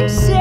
can